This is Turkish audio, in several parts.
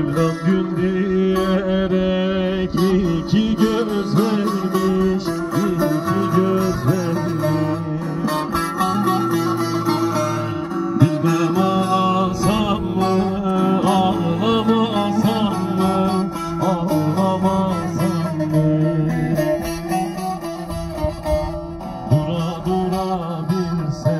Sevdam gül diyerek iki göz vermiş iki göz vermiş. Bilmem ağlasam mı ağlamasam mı ağlamasam mı? Dura dura bilsem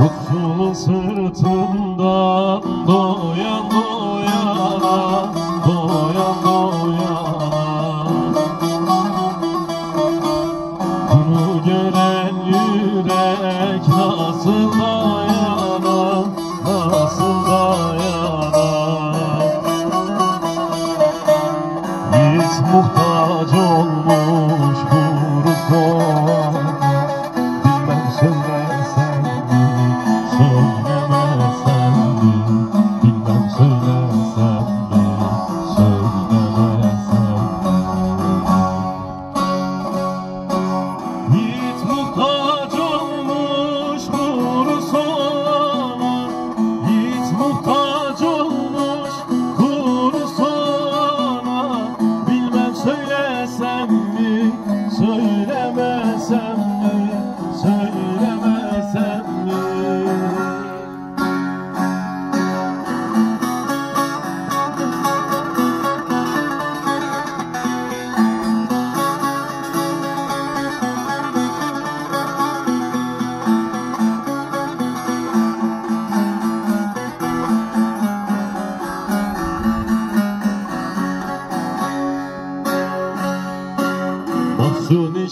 Yoksulun sırtından doyan doyana Doyan doyana Bunu gören yürek nasıl dayana Nasıl dayana Biz muhtaç olmuş buruk doğan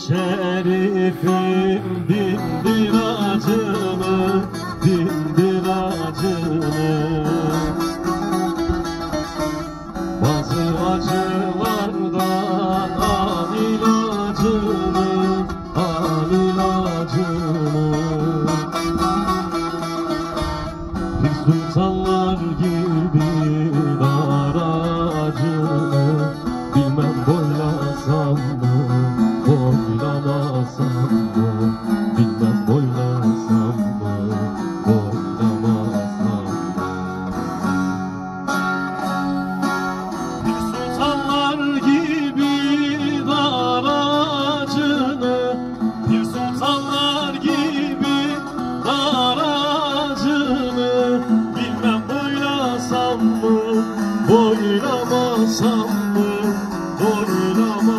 şerifim dindim acımı dindim alsam mı boynama